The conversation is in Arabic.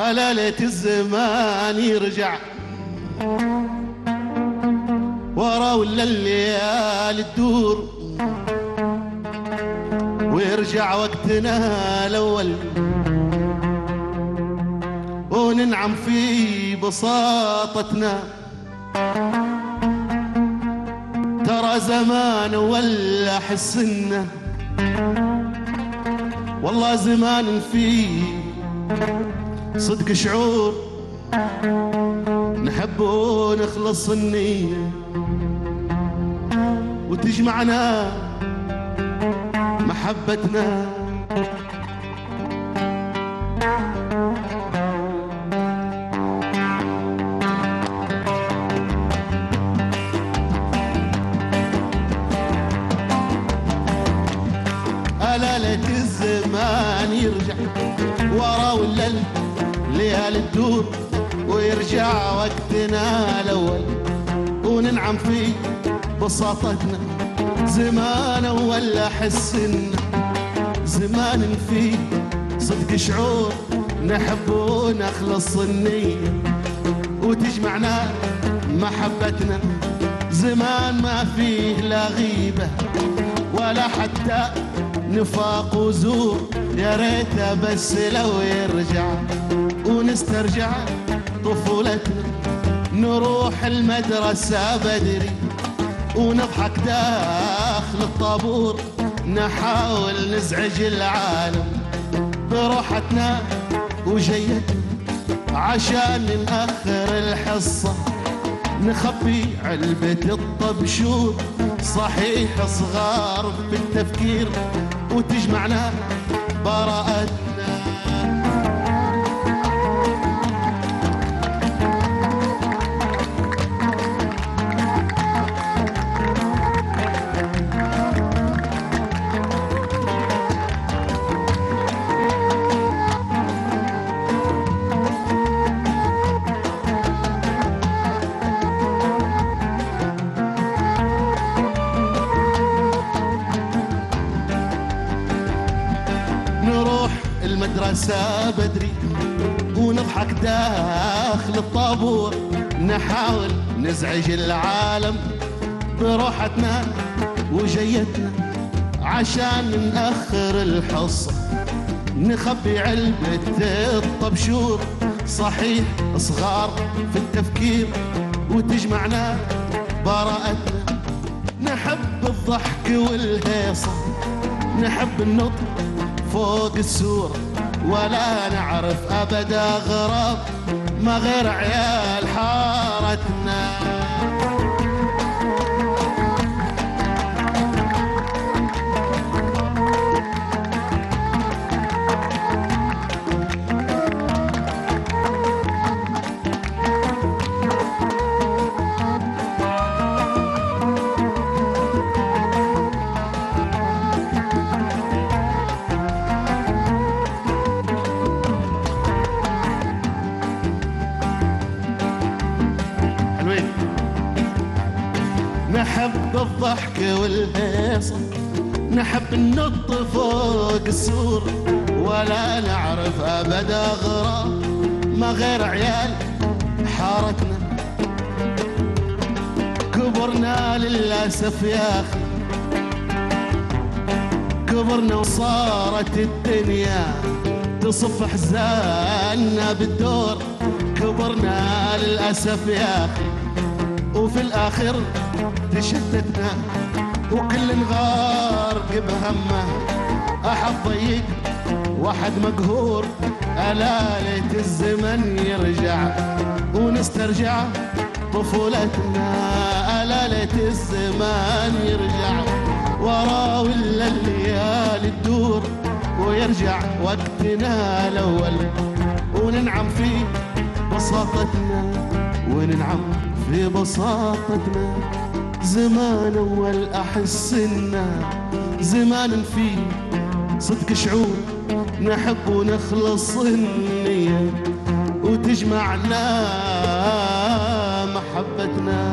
على ليت الزمان يرجع. ورا ولا الليالي تدور. ويرجع وقتنا الأول. وننعم في بساطتنا. ترى زمان ولا حسنا. والله زمان فيه صدق شعور نحب ونخلص النية وتجمعنا محبتنا. ألا ليت الزمان يرجع ورا ولا الليالي تدور ويرجع وقتنا الأول وننعم في بساطتنا. زمان ولا حسنا زمان في صدق شعور نحب ونخلص النية وتجمعنا محبتنا. زمان ما فيه لا غيبة ولا حتى نفاق وزور يا ريته بس لو يرجع ونسترجع طفولتنا نروح المدرسة بدري ونضحك داخل الطابور نحاول نزعج العالم بروحتنا وجيتنا عشان نأخر الحصة. نخبي علبة الطبشور صحيح صغار بالتفكير وتجمعنا براءتنا نروح المدرسة بدري ونضحك داخل الطابور. نحاول نزعج العالم بروحتنا وجيتنا عشان نأخر الحصة. نخبي علبة الطبشور صحيح صغار في التفكير وتجمعنا براءتنا. نحب الضحك والهيصة نحب النطق فوق السور ولا نعرف أبدا غراب ما غير عيال حارتنا. نحب الضحك والهيصة نحب النط فوق السور ولا نعرف أبدا غراب ما غير عيال حارتنا. كبرنا للأسف يا أخي كبرنا وصارت الدنيا تصف حزاننا بالدور. كبرنا للأسف يا أخي. وفي الآخر تشتتنا وكل غارق بهمه أحد ضيق واحد مقهور ألا ليت الزمن يرجع ونسترجع طفولتنا. ألا ليت الزمان يرجع ورا ولا الليالي تدور ويرجع وقتنا الأول. وننعم في بساطتنا وننعم لبساطتنا. زمان أول أحس إنا زمان فيه صدق شعور نحب ونخلص النية. وتجمعنا محبتنا.